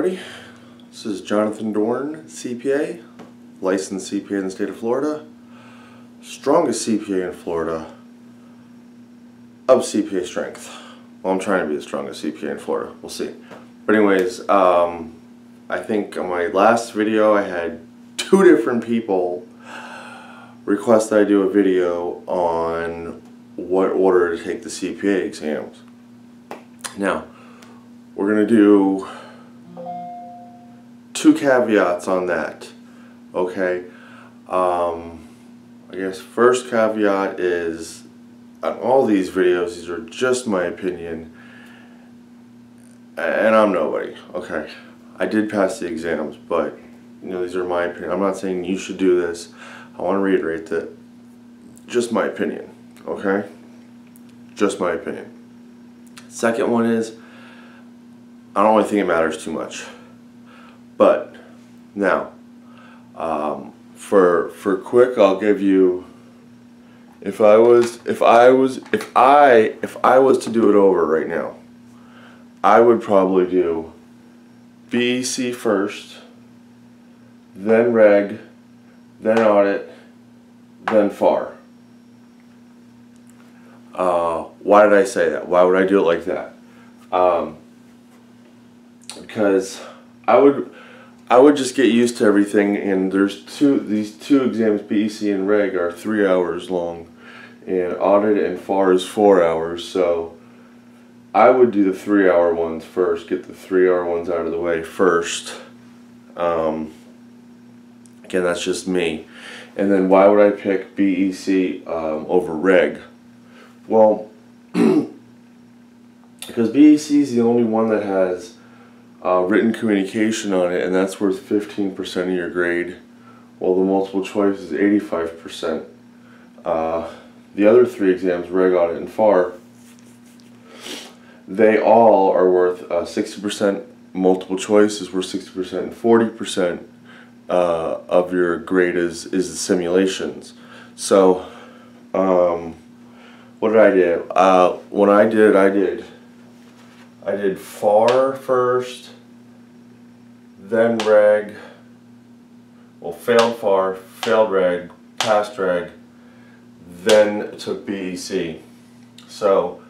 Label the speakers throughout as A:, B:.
A: everybody. This is Jonathan Dorn, CPA, licensed CPA in the state of Florida, strongest CPA in Florida of CPA strength. Well, I'm trying to be the strongest CPA in Florida. We'll see. But anyways, um, I think on my last video I had two different people request that I do a video on what order to take the CPA exams. Now, we're going to do two caveats on that. Okay? Um, I guess first caveat is on all these videos, these are just my opinion, and I'm nobody. Okay? I did pass the exams, but you know these are my opinion. I'm not saying you should do this. I want to reiterate that just my opinion, okay? Just my opinion. Second one is I don't really think it matters too much. But now, um, for for quick, I'll give you. If I was, if I was, if I, if I was to do it over right now, I would probably do BEC first, then reg, then audit, then FAR. Uh, why did I say that? Why would I do it like that? Um, because I would I would just get used to everything and there's two these two exams BEC and reg are three hours long and audit and FAR is four hours so I would do the three hour ones first, get the three hour ones out of the way first. Um, again, that's just me. And then why would I pick BEC um, over Reg? Well, because BEC is the only one that has uh, written communication on it, and that's worth 15% of your grade, while the multiple choice is 85%. Uh, the other three exams, Reg, Audit, and FAR, they all are worth 60% uh, multiple choice is worth 60% and 40% uh, of your grade is, is the simulations. So, um, what did I do? Uh, when I did, I did, I did FAR first, then reg, well failed FAR, failed reg, passed reg, then took BEC. So,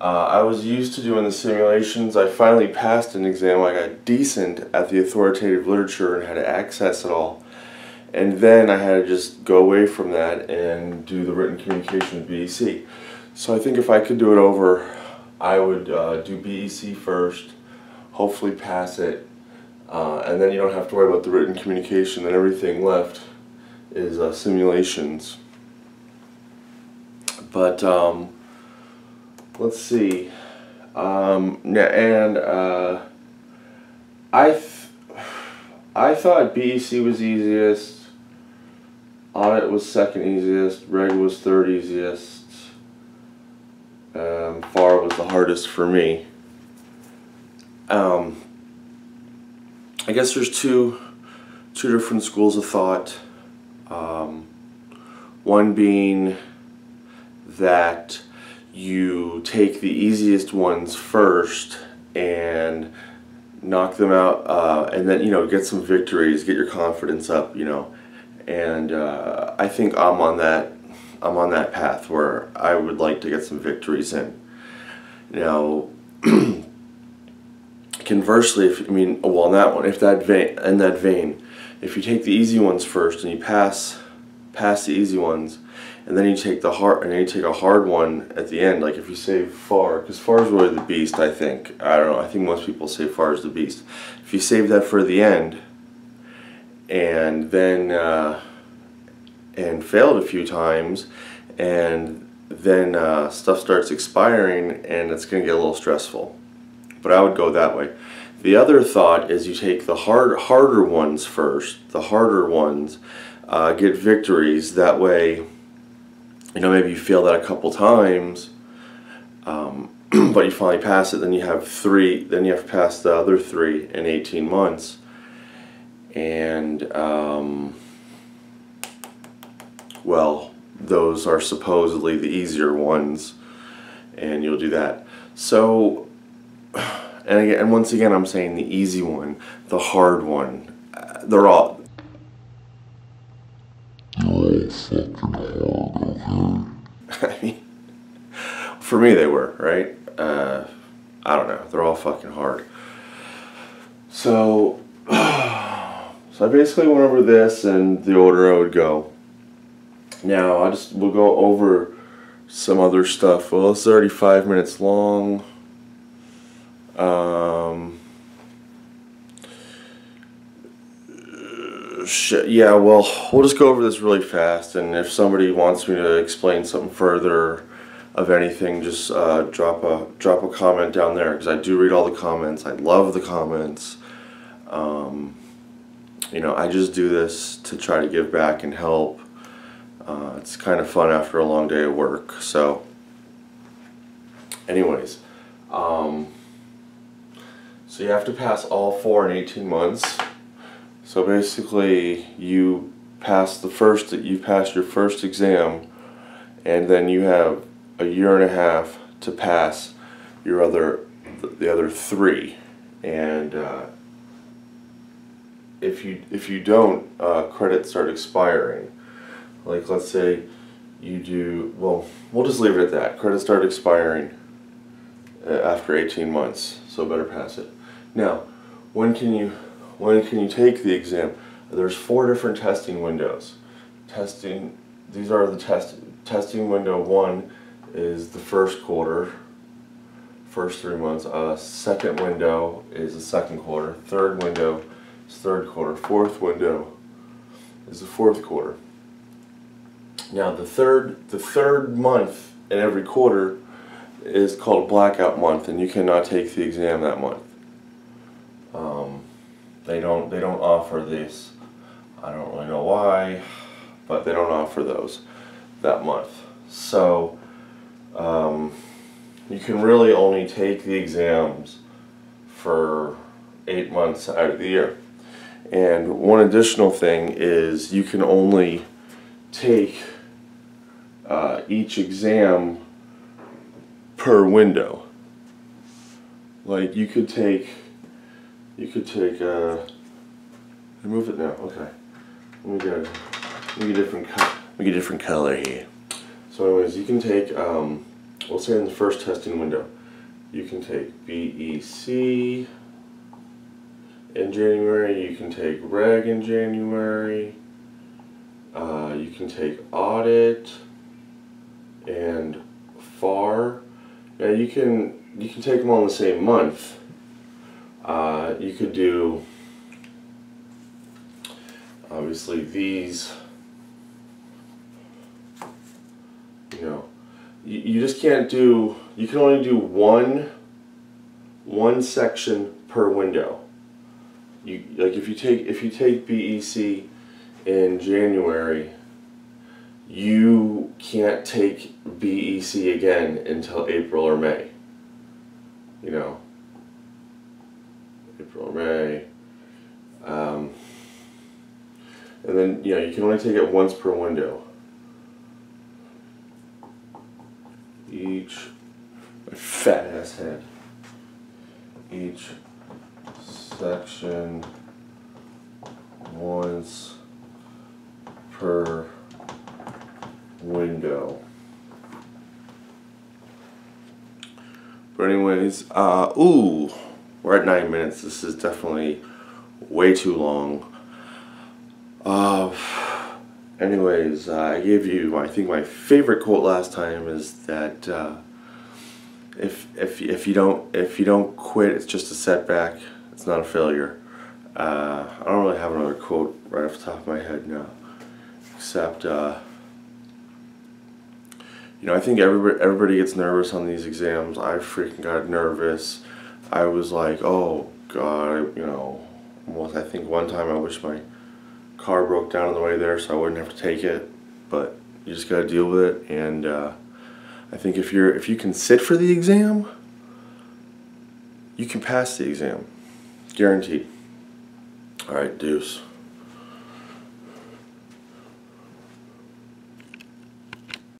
A: uh, I was used to doing the simulations. I finally passed an exam. I got decent at the authoritative literature and had to access it all. And then I had to just go away from that and do the written communication with BEC. So I think if I could do it over, I would uh, do BEC first, hopefully pass it, uh, and then you don't have to worry about the written communication. Then everything left is uh, simulations. But um, let's see. Um, and uh, I th I thought BEC was easiest. Audit was second easiest. Reg was third easiest. Um, FAR was the hardest for me. Um, I guess there's two two different schools of thought. Um, one being that you take the easiest ones first and knock them out uh, and then you know get some victories get your confidence up you know and uh, I think I'm on that I'm on that path where I would like to get some victories in. Now conversely if I mean well in that one if that vein in that vein if you take the easy ones first and you pass pass the easy ones and then you take the hard and then you take a hard one at the end like if you save far because far is really the beast I think. I don't know. I think most people say far is the beast. If you save that for the end and then uh, and failed a few times and then uh, stuff starts expiring and it's gonna get a little stressful. But I would go that way. The other thought is you take the hard harder ones first. The harder ones uh, get victories. That way you know, maybe you fail that a couple times, um, but you finally pass it, then you have three, then you have to pass the other three in 18 months. And, um, well, those are supposedly the easier ones, and you'll do that. So, and again, and once again, I'm saying the easy one, the hard one. Uh, they're all. I mean, for me, they were right. Uh, I don't know. They're all fucking hard. So, so I basically went over this and the order I would go. Now I just we'll go over some other stuff. Well, it's already five minutes long. Um, yeah, well, we'll just go over this really fast, and if somebody wants me to explain something further of anything, just uh, drop a drop a comment down there because I do read all the comments. I love the comments. Um, you know, I just do this to try to give back and help. Uh, it's kind of fun after a long day of work. So, anyways, um, so you have to pass all four in 18 months. So basically, you pass the first, that you pass your first exam, and then you have a year and a half to pass your other, the other three, and uh, if you if you don't, uh, credits start expiring. Like let's say you do well. We'll just leave it at that. Credits start expiring uh, after 18 months, so better pass it. Now, when can you when can you take the exam? There's four different testing windows. Testing. These are the test testing window one is the first quarter, first three months. Uh, second window is the second quarter. Third window is third quarter. Fourth window is the fourth quarter. Now the third the third month in every quarter is called blackout month, and you cannot take the exam that month. Um, they don't they don't offer this. I don't really know why, but they don't offer those that month. So um, you can really only take the exams for eight months out of the year. And one additional thing is you can only take uh, each exam per window. Like you could take, you could take, uh, remove it now, okay. Let me get, let a different, get a different color here. So anyways, you can take, um, we'll say in the first testing window, you can take BEC in January, you can take REG in January, uh, you can take audit and FAR. Now you can you can take them all in the same month. Uh, you could do obviously these you know, you, you just can't do, you can only do one, one section per window. You, like if you take, if you take BEC in January, you can't take BEC again until April or May. You know, April or May. Um, and then, you know, you can only take it once per window. each fat ass head each section once per window. But anyways, uh, ooh, we're at nine minutes. This is definitely way too long. Uh, anyways, uh, I gave you, I think my favorite quote last time is that uh, if if if you don't if you don't quit, it's just a setback. It's not a failure. Uh, I don't really have another quote right off the top of my head now, except uh, you know I think everybody everybody gets nervous on these exams. I freaking got nervous. I was like, oh god, you know. I think one time I wish my car broke down on the way there so I wouldn't have to take it but you just gotta deal with it and uh, I think if you're if you can sit for the exam you can pass the exam guaranteed alright deuce